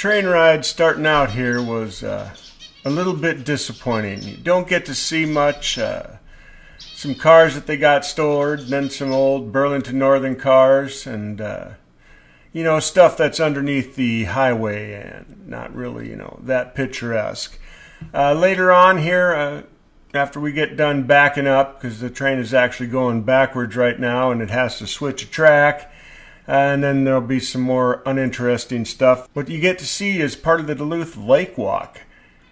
train ride starting out here was uh, a little bit disappointing. You don't get to see much. Uh, some cars that they got stored, then some old Burlington Northern cars, and uh, you know stuff that's underneath the highway and not really you know that picturesque. Uh, later on here, uh, after we get done backing up, because the train is actually going backwards right now, and it has to switch a track. And then there'll be some more uninteresting stuff. What you get to see is part of the Duluth Lake Walk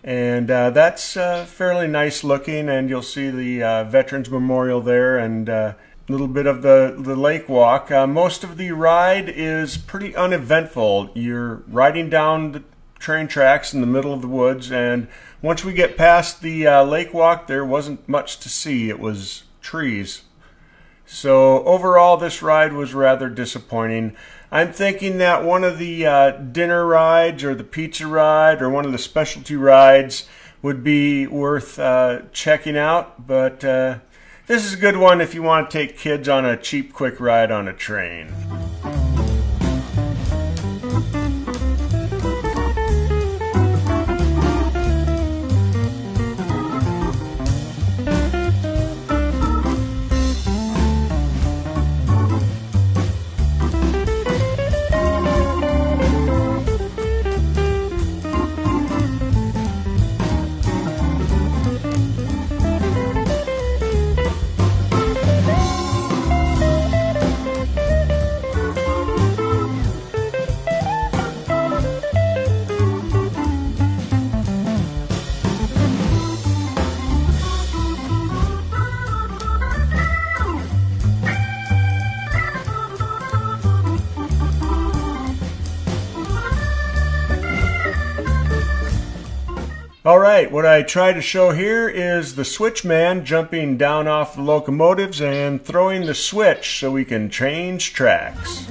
and uh, that's uh, fairly nice looking. And you'll see the uh, Veterans Memorial there, and uh, a little bit of the the lake walk. Uh, most of the ride is pretty uneventful. You're riding down the train tracks in the middle of the woods, and once we get past the uh, lake walk, there wasn't much to see. It was trees. So overall, this ride was rather disappointing. I'm thinking that one of the uh, dinner rides or the pizza ride or one of the specialty rides would be worth uh, checking out. But uh, this is a good one if you want to take kids on a cheap, quick ride on a train. All right, what I try to show here is the switchman jumping down off the locomotives and throwing the switch so we can change tracks.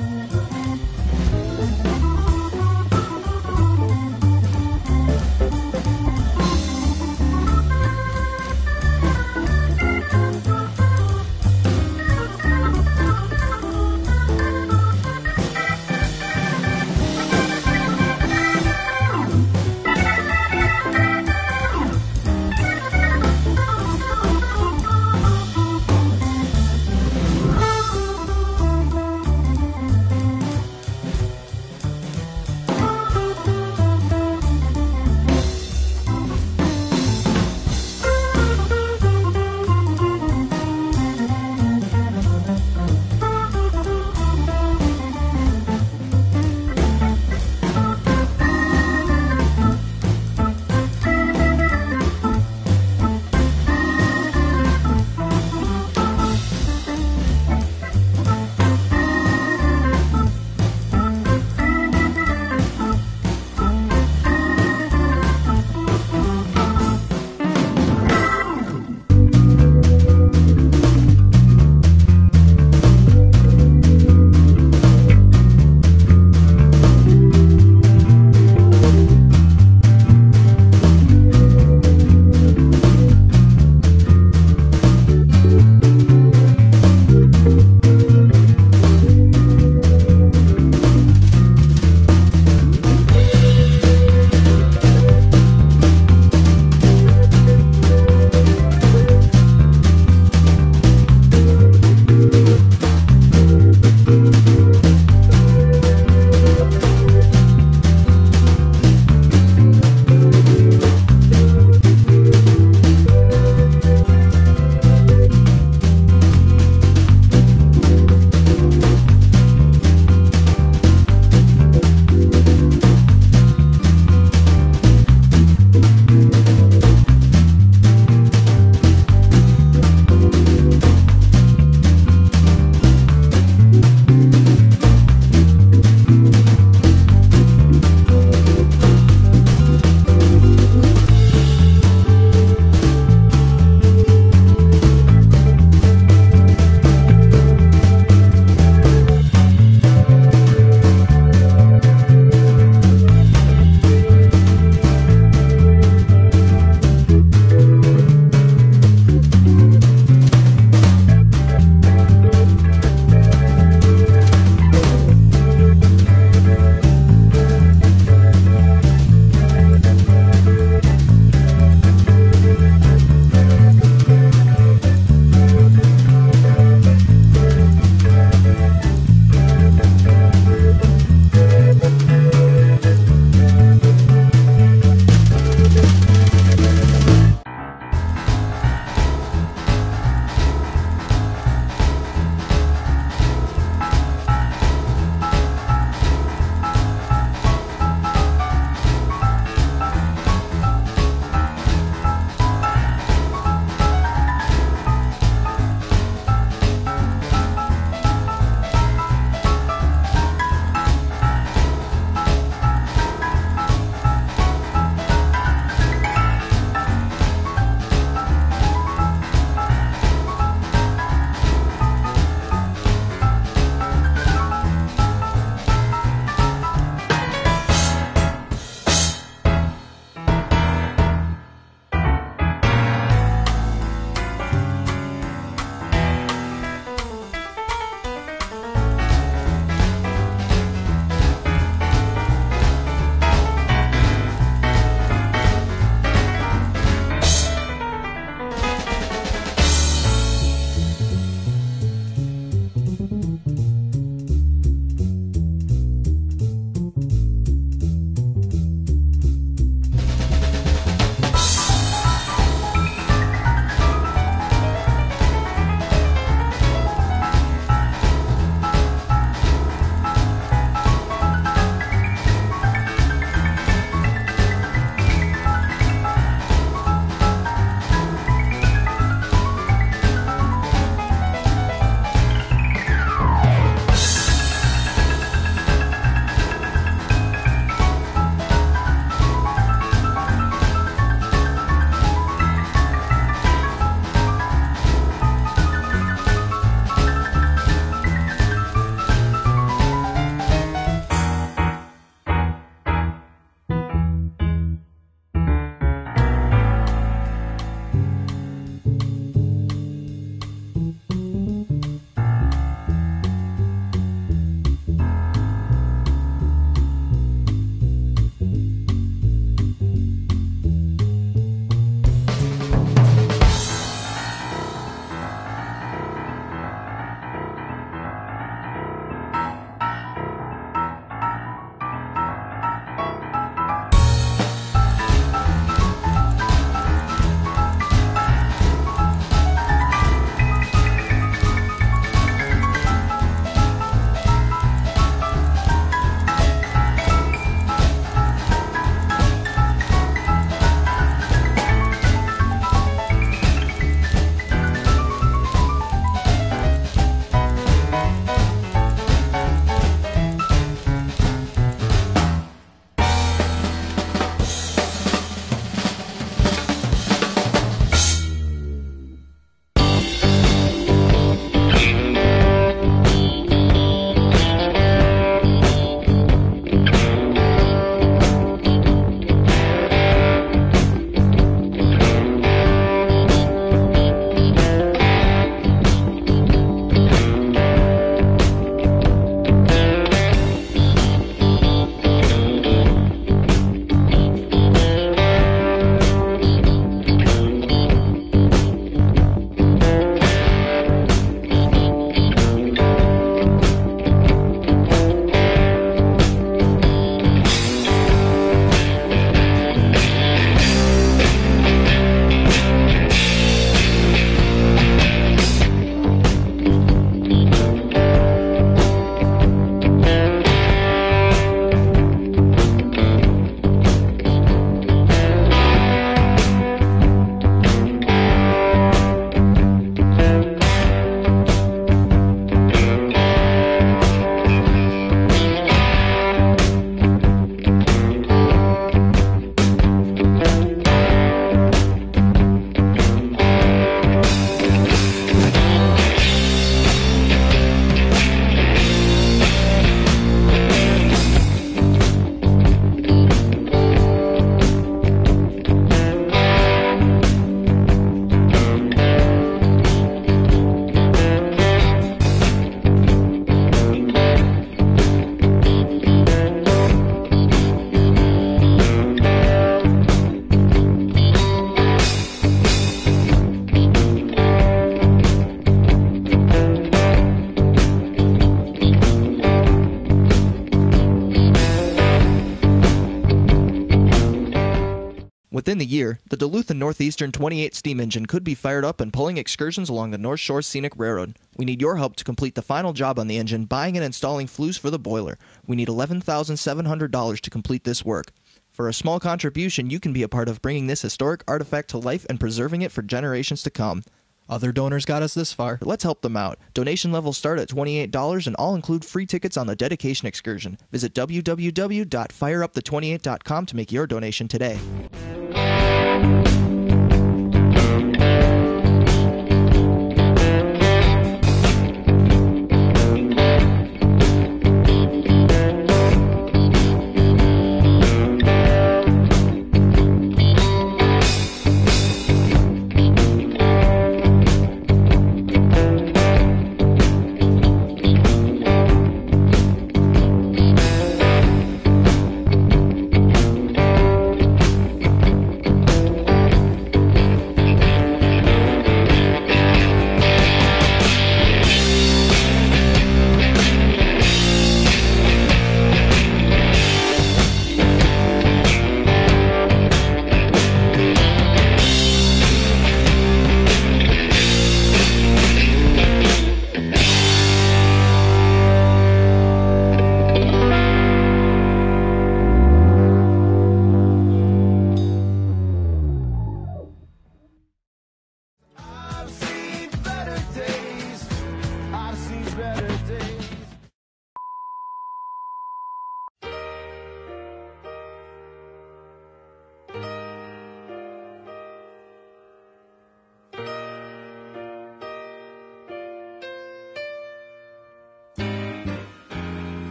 Within the year, the Duluth and Northeastern 28 steam engine could be fired up and pulling excursions along the North Shore Scenic Railroad. We need your help to complete the final job on the engine, buying and installing flues for the boiler. We need $11,700 to complete this work. For a small contribution, you can be a part of bringing this historic artifact to life and preserving it for generations to come. Other donors got us this far. Let's help them out. Donation levels start at $28 and all include free tickets on the dedication excursion. Visit www.fireup the28.com to make your donation today.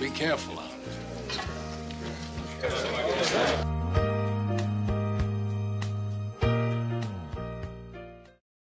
Be careful.